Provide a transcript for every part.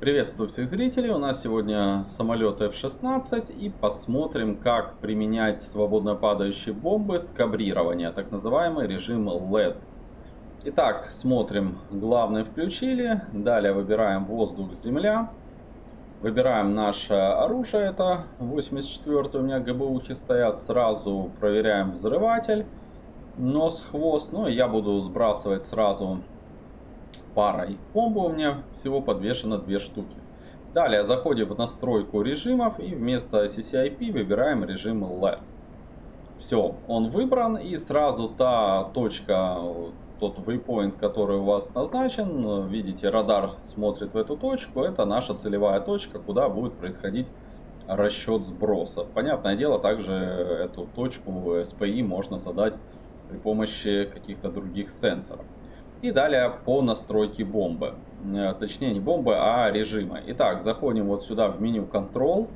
Приветствую всех зрителей, у нас сегодня самолет F-16 и посмотрим как применять свободно падающие бомбы с кабрирования, так называемый режим LED. Итак, смотрим, главное включили, далее выбираем воздух-земля, выбираем наше оружие, это 84 у меня ГБУхи стоят, сразу проверяем взрыватель, нос-хвост, ну и я буду сбрасывать сразу парой. Бомбы у меня всего подвешено две штуки. Далее заходим в настройку режимов и вместо CCIP выбираем режим LED. Все, он выбран и сразу та точка, тот waypoint, который у вас назначен, видите, радар смотрит в эту точку, это наша целевая точка, куда будет происходить расчет сброса. Понятное дело, также эту точку SPI можно задать при помощи каких-то других сенсоров. И далее по настройке бомбы. Э, точнее не бомбы, а режима. Итак, заходим вот сюда в меню Control.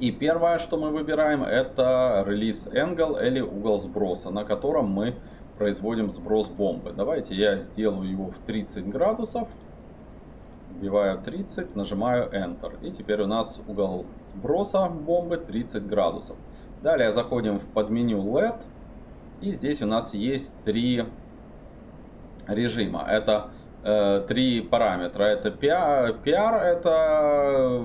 И первое, что мы выбираем, это Release Angle или угол сброса, на котором мы производим сброс бомбы. Давайте я сделаю его в 30 градусов. Вбиваю 30, нажимаю Enter. И теперь у нас угол сброса бомбы 30 градусов. Далее заходим в подменю LED. И здесь у нас есть три режима. Это э, три параметра. Это PR, это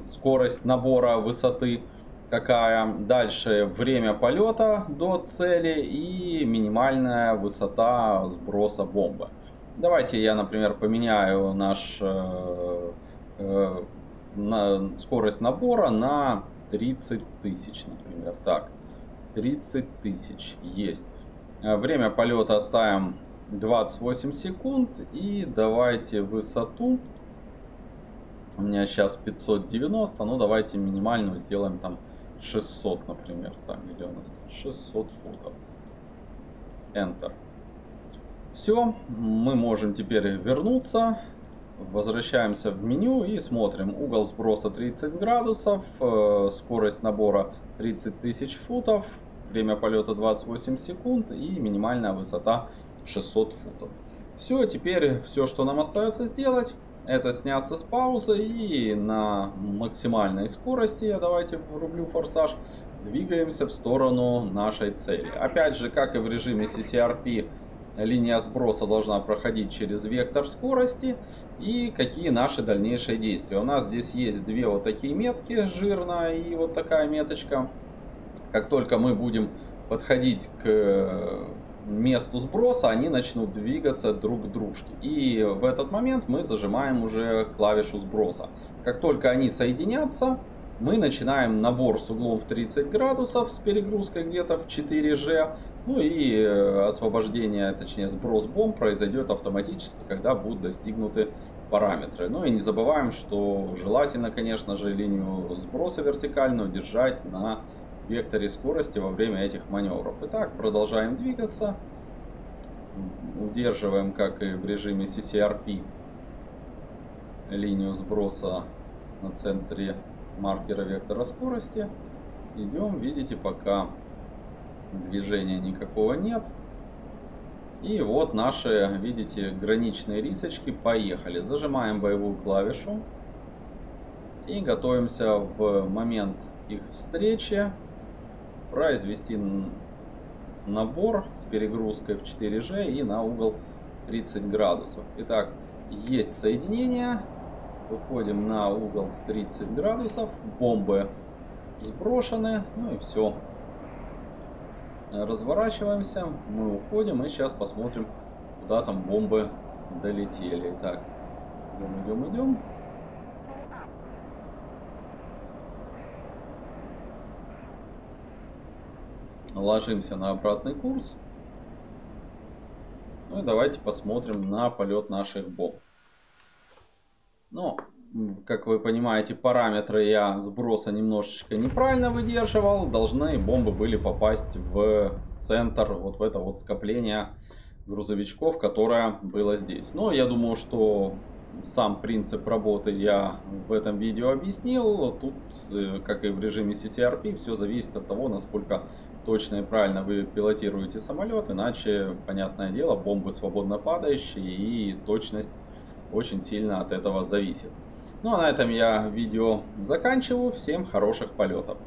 скорость набора высоты какая. Дальше время полета до цели и минимальная высота сброса бомбы. Давайте я, например, поменяю наш э, э, на скорость набора на 30 тысяч, например. Так, 30 тысяч есть. Э, время полета оставим 28 секунд. И давайте высоту. У меня сейчас 590. Ну, давайте минимальную сделаем там 600, например. Так, где у нас тут? 600 футов. Enter. Все, мы можем теперь вернуться. Возвращаемся в меню и смотрим. Угол сброса 30 градусов, э, скорость набора 30 тысяч футов, время полета 28 секунд и минимальная высота 600 футов. Все, теперь все, что нам остается сделать, это сняться с паузы и на максимальной скорости, я давайте врублю форсаж, двигаемся в сторону нашей цели. Опять же, как и в режиме CCRP, линия сброса должна проходить через вектор скорости и какие наши дальнейшие действия. У нас здесь есть две вот такие метки, жирная и вот такая меточка. Как только мы будем подходить к месту сброса они начнут двигаться друг к дружке. И в этот момент мы зажимаем уже клавишу сброса. Как только они соединятся, мы начинаем набор с углом в 30 градусов с перегрузкой где-то в 4G. Ну и э, освобождение, точнее сброс бомб произойдет автоматически, когда будут достигнуты параметры. Ну и не забываем, что желательно, конечно же, линию сброса вертикальную держать на векторе скорости во время этих маневров. Итак, продолжаем двигаться. Удерживаем, как и в режиме CCRP, линию сброса на центре маркера вектора скорости. Идем, видите, пока движения никакого нет. И вот наши, видите, граничные рисочки поехали. Зажимаем боевую клавишу. И готовимся в момент их встречи произвести набор с перегрузкой в 4G и на угол 30 градусов. Итак, есть соединение. Выходим на угол в 30 градусов. Бомбы сброшены. Ну и все. Разворачиваемся. Мы уходим и сейчас посмотрим, куда там бомбы долетели. Так, идем, идем, идем. Ложимся на обратный курс. Ну и давайте посмотрим на полет наших бомб. Ну, как вы понимаете, параметры я сброса немножечко неправильно выдерживал. Должны бомбы были попасть в центр, вот в это вот скопление грузовичков, которое было здесь. Но я думаю, что сам принцип работы я в этом видео объяснил. Тут, э, как и в режиме CCRP, все зависит от того, насколько точно и правильно вы пилотируете самолет. Иначе, понятное дело, бомбы свободно падающие и точность очень сильно от этого зависит. Ну а на этом я видео заканчиваю. Всем хороших полетов.